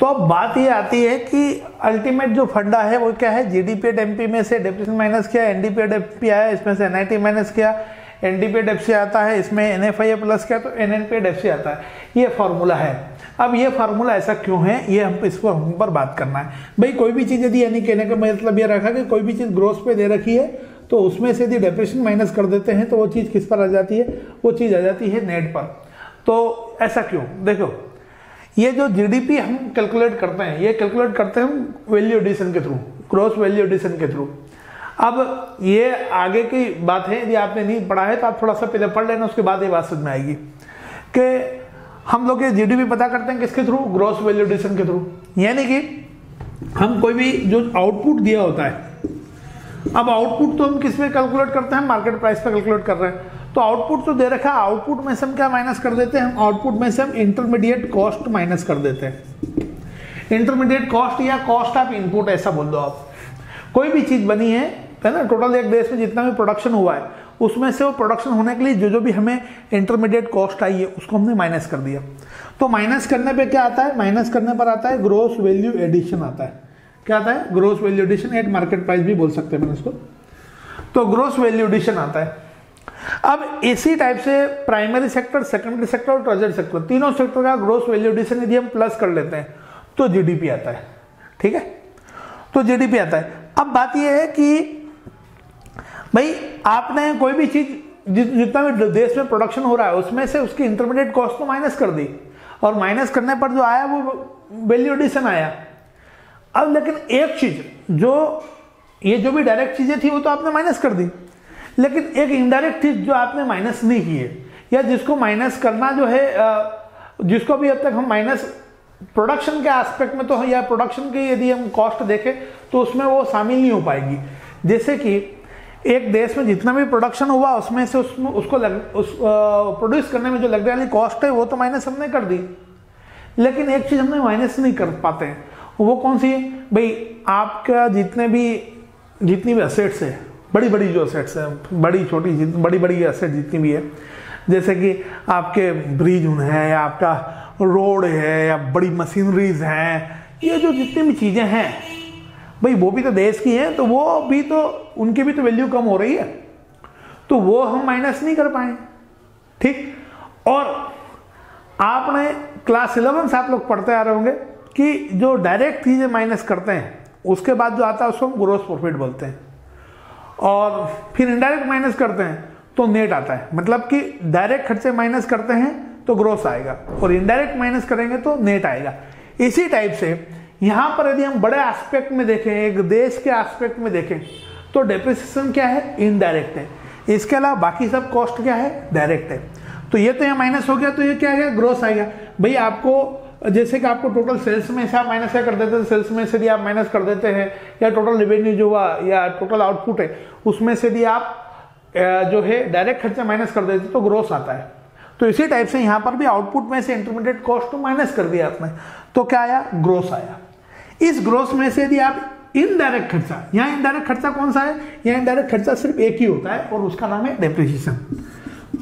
तो अब बात ये आती है कि अल्टीमेट जो फंडा है, वो क्या है? जीडीपी एमपी में से डेप्रेशन माइनस किया एनडीपी एमपी आया, इसमें से एनआईटी माइनस किया एनडीपी एफसी आता है, इसमें N F I A plus किया तो N N P at F C आता है। ये फॉर्मूला है। अब ये फार्मूला ऐसा क्यों है? ये हम इस पर हम पर बात करना है। भाई, कोई भी चीज़ यदि यानी कहने का मतलब ये रखा कि कोई भी चीज़ ग्रोथ पे दे रखी है तो उसमें से यदि डेप्रेशन माइनस कर देते हैं तो वो चीज़ किस पर आ जाती है? वो चीज़ आ जाती है नेट पर। तो ऐसा क्यों? देखो ये जो जीडीपी हम कैलकुलेट करते हैं, ये कैलकुलेट करते हैं वैल्यू एडिशन के थ्रू क्रॉस वैल्यू एडिशन के थ्रू अब ये आगे की बात है, यदि आपने नहीं पढ़ा है तो आप थोड़ा सा पहले पढ़ लेना, उसके बाद ये बात समझ में आएगी कि हम लोग ये जीडीपी पता करते हैं किसके थ्रू ग्रॉस वैल्यू एडिशन के थ्रू यानी कि हम कोई भी जो आउटपुट दिया होता है, अब आउटपुट तो हम किस पे कैलकुलेट करते हैं? मार्केट प्राइस पे कैलकुलेट कर रहे हैं। तो आउटपुट तो दे रखा है आउटपुट में से हम क्या माइनस कर देते हैं? हम आउटपुट में से हम इंटरमीडिएट कॉस्ट माइनस कर देते हैं। इंटरमीडिएट कॉस्ट या कॉस्ट ऑफ़ इनपुट ऐसा बोल दो आप। कोई भी चीज़ बनी है है ना? टोटल एक देश में जितना भी प्रोडक्शन हुआ है, उसमें से वो प्रोडक्शन होने के लिए जो जो भी हमें इंटरमीडिएट कॉस्ट आई है, उसको हमने माइनस कर दिया। तो माइनस करने पे क्या आता है? माइनस करने पर आता है ग्रोस वैल्यू एडिशन आता है। क्या आता है? Gross value addition at market price भी बोल सकते हैं मैंने इसको। तो ग्रोस वैल्यू एडिशन आता है। अब इसी टाइप से प्राइमरी सेक्टर सेकेंडरी सेक्टर और ट्रेजरी सेक्टर तीनों सेक्टर का ग्रोस वैल्यू एडिशन यदि हम प्लस कर लेते हैं तो जीडीपी आता है, ठीक है? तो जीडीपी आता है। अब बात यह है कि भाई, आपने कोई भी चीज़ जितना भी देश में प्रोडक्शन हो रहा है, उसमें से उसकी इंटरमीडिएट कॉस्ट तो माइनस कर दी। और माइनस करने पर जो आया, वो वैल्यू एडिशन आया। अब लेकिन एक चीज़, जो ये जो भी डायरेक्ट चीज़ें थी, वो तो आपने माइनस कर दी। लेकिन एक इनडायरेक्ट चीज़ जो आपने माइनस नहीं की है, या जिसको माइनस करना जो है जिसको भी अब तक हम माइनस प्रोडक्शन के एस्पेक्ट में तो या प्रोडक्शन की यदि हम कॉस्ट देखें तो उसमें वो शामिल नहीं हो पाएगी। जैसे कि एक देश में जितना भी प्रोडक्शन हुआ, उसमें से उसमें, उसको लग, उस प्रोड्यूस करने में जो लगने वाली कॉस्ट है, वो तो माइनस हमने कर दी। लेकिन एक चीज़ हमने माइनस नहीं कर पाते हैं। वो कौन सी है? भाई, आपका जितने भी, जितनी भी असेट्स है बड़ी बड़ी जो असेट्स हैं, बड़ी, छोटी बड़ी बड़ी असेट जितनी भी है। जैसे कि आपके ब्रिज है, या आपका रोड है, या बड़ी मशीनरीज हैं, ये जो जितनी भी चीज़ें हैं, भाई वो भी तो देश की हैं तो वो भी तो उनकी भी तो वैल्यू कम हो रही है। तो वो हम माइनस नहीं कर पाए, ठीक? और आपने क्लास इलेवन से आप लोग पढ़ते आ रहे होंगे कि जो डायरेक्ट चीज़ें माइनस करते हैं, उसके बाद जो आता है उसको हम ग्रोस प्रॉफिट बोलते हैं। और फिर इनडायरेक्ट माइनस करते हैं तो नेट आता है। मतलब कि डायरेक्ट खर्चे माइनस करते हैं तो ग्रोस आएगा। और इनडायरेक्ट माइनस करेंगे तो नेट आएगा। इसी टाइप से यहाँ पर यदि हम बड़े एस्पेक्ट में देखें, एक देश के एस्पेक्ट में देखें तो डेप्रिसिएशन क्या है? इनडायरेक्ट है। इसके अलावा बाकी सब कॉस्ट क्या है? डायरेक्ट है। तो ये तो यहाँ माइनस हो गया तो ये क्या आ गया? ग्रोस आएगा भाई, आपको जैसे कि आपको टोटल सेल्स में से आप माइनस क्या कर देते हैं सेल्स में से भी आप माइनस कर देते हैं, या टोटल रेवेन्यू जो हुआ, या टोटल आउटपुट है, उसमें से भी आप जो है डायरेक्ट खर्चा माइनस कर देते तो ग्रोस आता है। तो इसी टाइप से यहाँ पर भी आउटपुट में से इंटरमीडिएट कॉस्ट को माइनस कर दिया आपने। तो क्या आया? ग्रोस आया। इस ग्रोस में से यदि आप इनडायरेक्ट खर्चा, यहाँ इनडायरेक्ट खर्चा कौन सा है? यहाँ इनडायरेक्ट खर्चा सिर्फ़ एक ही होता है, और उसका नाम है डेप्रिसिएशन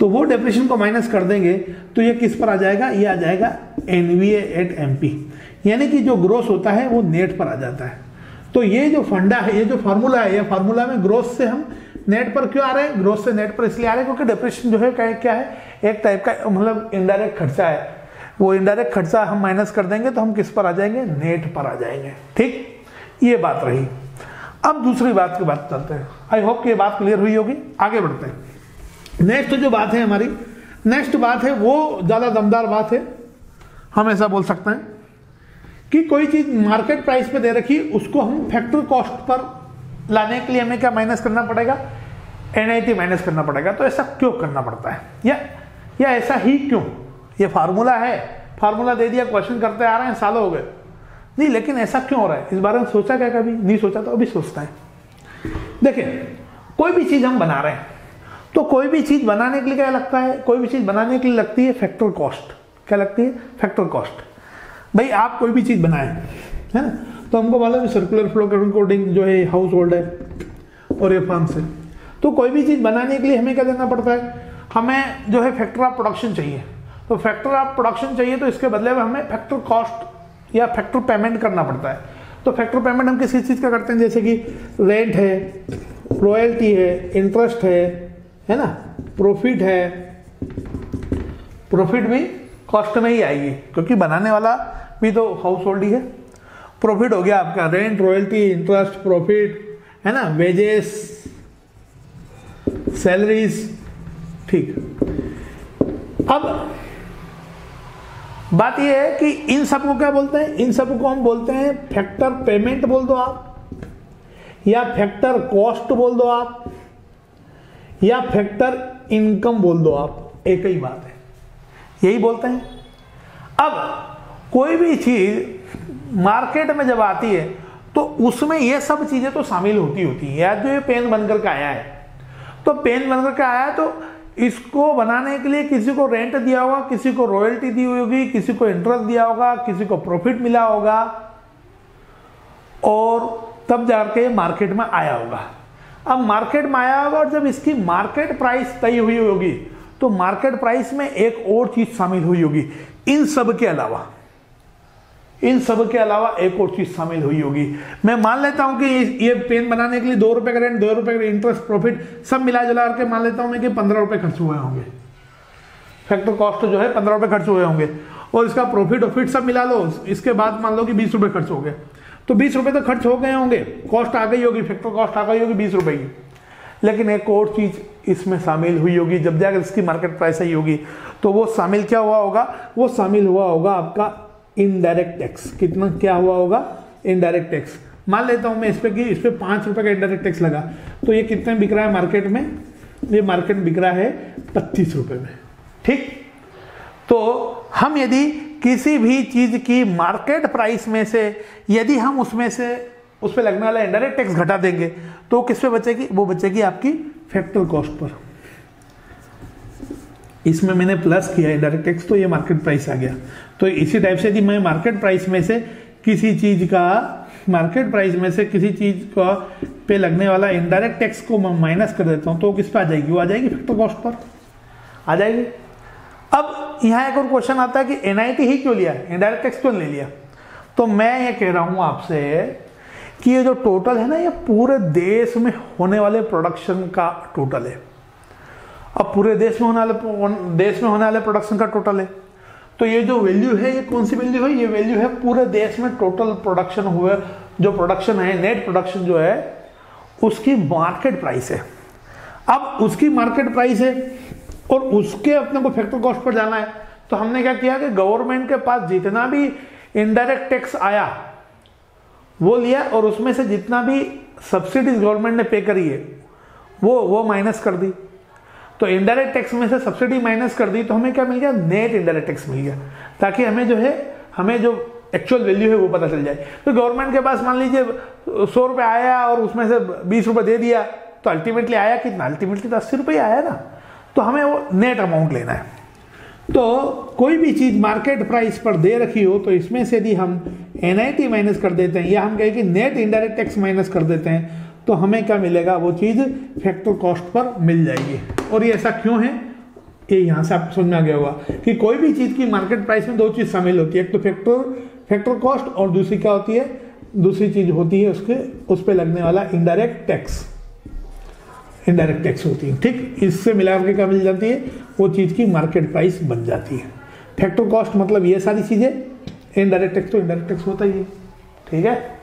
तो वो डेप्रेशन को माइनस कर देंगे तो ये किस पर आ जाएगा? ये आ जाएगा एनवीए एट एमपी यानी कि जो ग्रोस होता है, वो नेट पर आ जाता है। तो ये जो फंडा है, ये जो फार्मूला है, ये फार्मूला में ग्रोथ से हम नेट पर क्यों आ रहे हैं? ग्रोथ से नेट पर इसलिए आ रहे हैं क्योंकि डिप्रेशन जो है, क्या है एक टाइप का मतलब इनडायरेक्ट खर्चा है। वो इनडायरेक्ट खर्चा हम माइनस कर देंगे तो हम किस पर आ जाएँगे? नेट पर आ जाएँगे। ठीक? ये बात रही। अब दूसरी बात की बात करते हैं। आई होप कि ये बात क्लियर हुई होगी। आगे बढ़ते हैं। नेक्स्ट जो बात है हमारी नेक्स्ट बात है वो ज़्यादा दमदार बात है। हम ऐसा बोल सकते हैं कि कोई चीज़ मार्केट प्राइस पे दे रखी, उसको हम फैक्ट्री कॉस्ट पर लाने के लिए हमें क्या माइनस करना पड़ेगा? एनआईटी माइनस करना पड़ेगा। तो ऐसा क्यों करना पड़ता है? या या ऐसा ही क्यों? ये फार्मूला है। फार्मूला दे दिया क्वेश्चन करते आ रहे हैं, सालों हो गए। नहीं, लेकिन ऐसा क्यों हो रहा है? इस बारे में सोचा क्या कभी? नहीं सोचा तो अभी सोचता है। देखिए, कोई भी चीज़ हम बना रहे हैं तो कोई भी चीज़ बनाने के लिए क्या लगता है? कोई भी चीज़ बनाने के लिए लगती है फैक्टर कॉस्ट क्या लगती है? फैक्टर कॉस्ट भाई, आप कोई भी चीज़ बनाए, है ना? तो हमको मालूम है सर्कुलर फ्लो कोडिंग जो है हाउस होल्ड है और ये फर्म से। तो कोई भी चीज़ बनाने के लिए हमें क्या देना पड़ता है? हमें जो है फैक्टर ऑफ़ प्रोडक्शन चाहिए। तो फैक्टर ऑफ़ प्रोडक्शन चाहिए तो इसके बदले में हमें फैक्टर कॉस्ट या फैक्टर पेमेंट करना पड़ता है। तो फैक्टर पेमेंट हम किसी चीज़ का करते हैं? जैसे कि रेंट है रॉयल्टी है इंटरेस्ट है है ना? प्रॉफिट है। प्रॉफिट भी कॉस्ट में ही आएगी, क्योंकि बनाने वाला भी तो हाउस होल्ड ही है। प्रॉफिट हो गया आपका रेंट रॉयल्टी इंटरेस्ट प्रॉफिट है ना? वेजेस सैलरीज ठीक। अब बात यह है कि इन सबको क्या बोलते हैं? इन सबको हम बोलते हैं फैक्टर पेमेंट बोल दो आप, या फैक्टर कॉस्ट बोल दो आप या फैक्टर इनकम बोल दो आप, एक ही बात है। यही बोलते हैं। अब कोई भी चीज़ मार्केट में जब आती है तो उसमें ये सब चीज़ें तो शामिल होती होती है। या जो ये पेन बनकर के आया है। तो पेन बनकर के आया है तो इसको बनाने के लिए किसी को रेंट दिया होगा, किसी को रॉयल्टी दी होगी, किसी को इंटरेस्ट दिया होगा, किसी को प्रॉफिट मिला होगा, और तब जाके मार्केट में आया होगा। अब मार्केट में आया होगा और जब इसकी मार्केट प्राइस तय हुई होगी तो मार्केट प्राइस में एक और चीज़ शामिल हुई होगी। इन सब के अलावा, इन सब के अलावा एक और चीज़ शामिल हुई होगी। मैं मान लेता हूँ कि ये पेन बनाने के लिए दो रुपए का रेंट दो रुपए का इंटरेस्ट प्रॉफिट सब मिला जुला करके मान लेता हूँ मैं कि पंद्रह रुपए खर्च हुए होंगे। फैक्टर कॉस्ट जो है पंद्रह रुपए खर्च हुए होंगे। और इसका प्रॉफिट ऑफिट सब मिला लो, इसके बाद मान लो कि बीस रुपए खर्च हो गए। तो बीस रुपए तो खर्च हो गए होंगे। कॉस्ट आ गई होगी फैक्टर कॉस्ट आ गई होगी बीस रुपए की। लेकिन एक और चीज़ इसमें शामिल हुई होगी, जब जाकर इसकी मार्केट प्राइस आई होगी तो वो शामिल क्या हुआ होगा? वो शामिल हुआ होगा आपका इनडायरेक्ट टैक्स कितना क्या हुआ होगा? इनडायरेक्ट टैक्स मान लेता हूँ मैं इस पर कि इस पर पाँच रुपए का इनडायरेक्ट टैक्स लगा तो ये कितने बिक रहा है मार्केट में? ये मार्केट बिक रहा है पच्चीस रुपए में। ठीक? तो हम यदि किसी भी चीज़ की मार्केट प्राइस में से, यदि हम उसमें से, उस पर लगने वाला इनडायरेक्ट टैक्स घटा देंगे तो किस पे बचेगी? वो बचेगी आपकी फैक्टर कॉस्ट पर। इसमें मैंने प्लस किया इनडायरेक्ट टैक्स तो ये मार्केट प्राइस आ गया। तो इसी टाइप से यदि मैं मार्केट प्राइस में से किसी चीज़ का मार्केट प्राइस में से किसी चीज़ का, पे लगने वाला इनडायरेक्ट टैक्स को माइनस कर देता हूँ तो किस पे आ जाएगी? वो आ जाएगी फैक्टर कॉस्ट पर। आ जाएगी। अब यहाँ एक और क्वेश्चन आता है कि एनआईटी ही क्यों लिया? इनडायरेक्ट टैक्स क्यों ले लिया? तो मैं ये कह रहा हूँ आपसे कि ये जो टोटल है ना, ये पूरे देश में होने वाले प्रोडक्शन का टोटल है। अब पूरे देश में होने वाले देश में होने वाले प्रोडक्शन का टोटल है। तो ये जो वैल्यू है, ये कौन सी वैल्यू है? ये वैल्यू है पूरे देश में टोटल प्रोडक्शन हुए, जो प्रोडक्शन है नेट प्रोडक्शन जो है, उसकी मार्केट प्राइस है। अब उसकी मार्केट प्राइस है और उसके अपने को फैक्टर कॉस्ट पर जाना है। तो हमने क्या किया कि गवर्नमेंट के पास जितना भी इनडायरेक्ट टैक्स आया, वो लिया और उसमें से जितना भी सब्सिडीज गवर्नमेंट ने पे करी है, वो वो माइनस कर दी। तो इनडायरेक्ट टैक्स में से सब्सिडी माइनस कर दी तो हमें क्या मिल गया? नेट इनडायरेक्ट टैक्स मिल गया। ताकि हमें जो है, हमें जो एक्चुअल वैल्यू है वो पता चल जाए। तो गवर्नमेंट के पास मान लीजिए, सौ रुपये आया और उसमें से बीस रुपये दे दिया तो अल्टीमेटली आया कितना? अल्टीमेटली तो अस्सी रुपये आया ना। तो हमें वो नेट अमाउंट लेना है। तो कोई भी चीज़ मार्केट प्राइस पर दे रखी हो तो इसमें से यदि हम एनआईटी माइनस कर देते हैं, या हम कहें कि नेट इनडायरेक्ट टैक्स माइनस कर देते हैं तो हमें क्या मिलेगा? वो चीज़ फैक्टर कॉस्ट पर मिल जाएगी। और ये ऐसा क्यों है? ये यहाँ से आपको समझ में आ गया होगा कि कोई भी चीज़ की मार्केट प्राइस में दो चीज़ शामिल होती है। एक तो फैक्टर फैक्टर कॉस्ट और दूसरी क्या होती है? दूसरी चीज़ होती है उसके, उस पर लगने वाला इनडायरेक्ट टैक्स इनडायरेक्ट टैक्स होती है। ठीक, इससे मिला के क्या मिल जाती है, वो चीज़ की मार्केट प्राइस बन जाती है। फैक्टर कॉस्ट मतलब ये सारी चीज़ें इनडायरेक्ट टैक्स तो इनडायरेक्ट टैक्स होता ही है। ठीक है?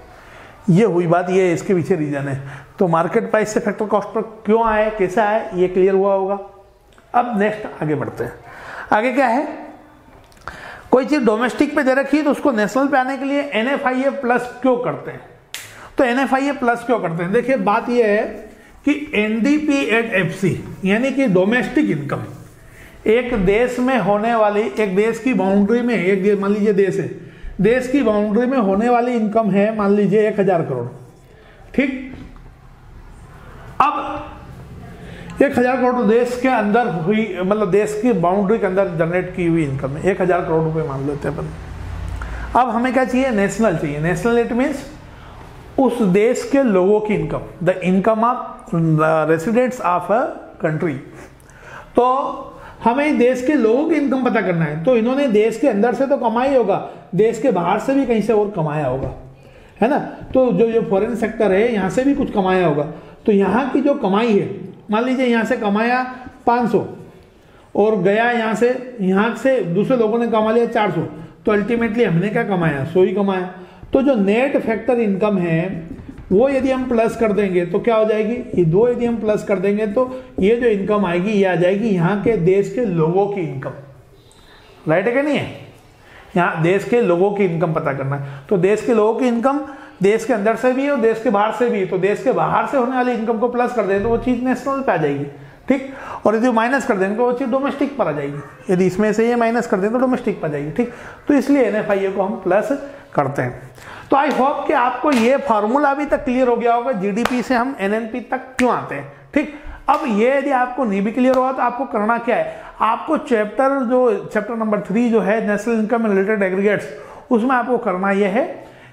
ये हुई बात, ये इसके पीछे रीजन है। तो मार्केट प्राइस से फैक्टर कॉस्ट पर क्यों आए, कैसे आए, ये क्लियर हुआ होगा। अब नेक्स्ट आगे बढ़ते हैं। आगे क्या है? कोई चीज़ डोमेस्टिक पे दे रखी है तो उसको नेशनल पे आने के लिए N F I A plus क्यों करते हैं? तो N F I A plus क्यों करते हैं? देखिए, बात यह है कि एनडीपी एट एफ़ सी यानी कि डोमेस्टिक इनकम एक देश में होने वाली, एक देश की बाउंड्री में, एक मान लीजिए देश है। देश की बाउंड्री में होने वाली इनकम है, मान लीजिए एक हज़ार करोड़। ठीक? अब, एक हज़ार करोड़ देश के अंदर हुई मतलब देश की बाउंड्री के अंदर जनरेट की हुई इनकम है। एक हज़ार करोड़ रुपए मान लेते हैं अपन। अब हमें क्या चाहिए? नेशनल चाहिए। नेशनल इट मीन्स उस देश के लोगों की income the income of residents of a country तो हमें देश के लोगों की इनकम पता करना है। तो इन्होंने देश के अंदर से तो कमाई होगा। देश के बाहर से भी कहीं से और कमाया होगा। है ना? तो जो जो फॉरेन सेक्टर है, यहाँ से भी कुछ कमाया होगा। तो यहाँ की जो कमाई है, मान लीजिए यहाँ से कमाया 500 और गया यहाँ से यहाँ से दूसरे लोगों ने कमा लिया 400 तो अल्टीमेटली हमने क्या कमाया? सो ही कमाया। तो जो नेट फैक्टर इनकम है, वो यदि हम प्लस कर देंगे तो क्या हो जाएगी? ये दो यदि हम प्लस कर देंगे तो ये जो इनकम आएगी, ये आ जाएगी यहाँ के देश के लोगों की इनकम राइट है क्या नहीं है? यहाँ देश के लोगों की इनकम पता करना है। तो देश के लोगों की इनकम देश के अंदर से भी और देश के बाहर से भी तो देश के बाहर से होने वाली इनकम को प्लस कर दें तो वो चीज़ नेशनल पे आ जाएगी। ठीक? और यदि माइनस कर देंगे तो वो चीज़ डोमेस्टिक पर आ जाएगी। यदि इसमें से ये माइनस कर दें तो डोमेस्टिक पर आ जाएगी। ठीक? तो इसलिए एनएफआईए को हम प्लस करते हैं। तो आई होप कि आपको ये फार्मूला अभी तक क्लियर हो गया होगा जीडीपी से हम एनएनपी तक क्यों आते हैं, ठीक? अब ये यदि आपको नहीं भी क्लियर हुआ तो आपको करना क्या है? आपको चैप्टर जो चैप्टर नंबर थ्री जो है नेशनल इनकम रिलेटेड एग्रीगेट्स उसमें आपको करना यह है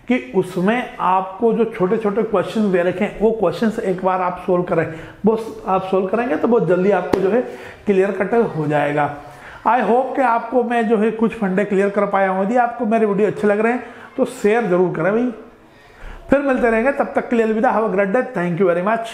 कि उसमें आपको जो छोटे छोटे क्वेश्चन दे रखे हैं, वो क्वेश्चन एक बार आप सोल्व करें। वो आप सोल्व करेंगे तो बहुत जल्दी आपको जो है क्लियर कट हो जाएगा। आई होप कि आपको मैं जो है कुछ फंडे क्लियर कर पाया हूँ। यदि आपको मेरे वीडियो अच्छे लग रहे हैं तो शेयर ज़रूर करें भाई। फिर मिलते रहेंगे, तब तक के लिए अलविदा have a great day thank you very much